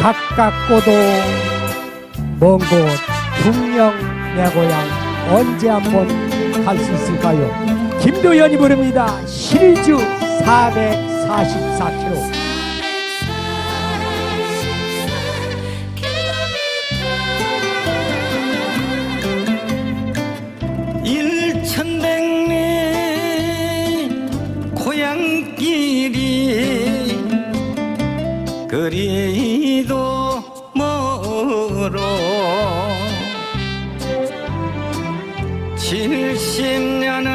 가깝고도 먼 곳 분명 내 고향 언제 한번 갈 수 있을까요? 김도연이 부릅니다. 시리즈 444km. 70년을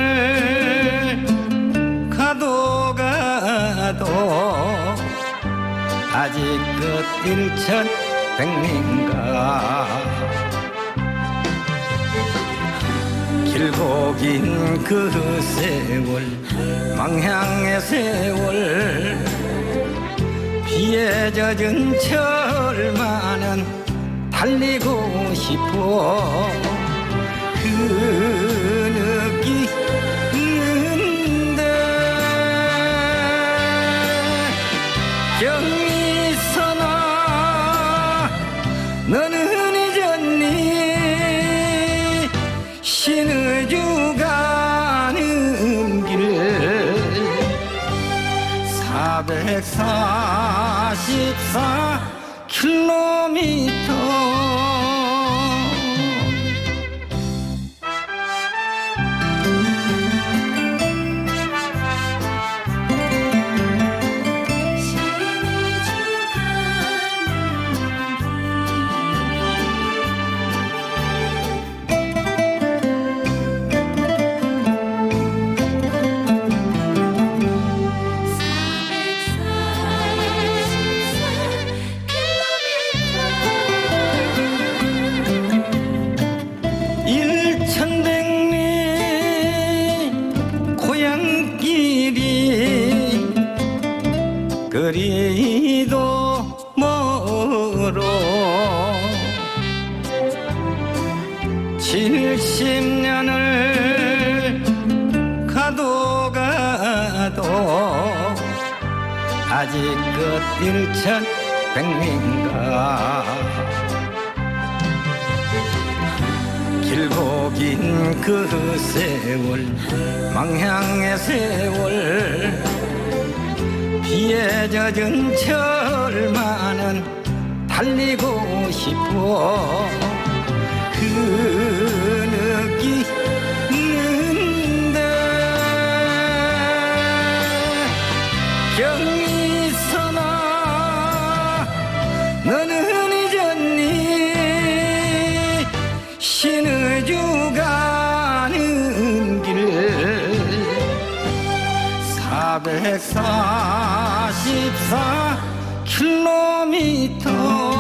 가도 가도 아직 그 일천 백리인가. 길고 긴 그 세월 망향의 세월 비에 젖은 철만은 달리고 싶어. 그 느끼는데 경미선아 너는 잊었니 신의주 가는 길 444킬로미터 고향길이 그리도 멀어 칠십 년을 가도 가도 아직 끝 일천백리인가 길고 긴 그 세월 망향의 세월. 비에 젖은 철만은 달리고 싶어. 그 느끼는데 경미 444 킬로미터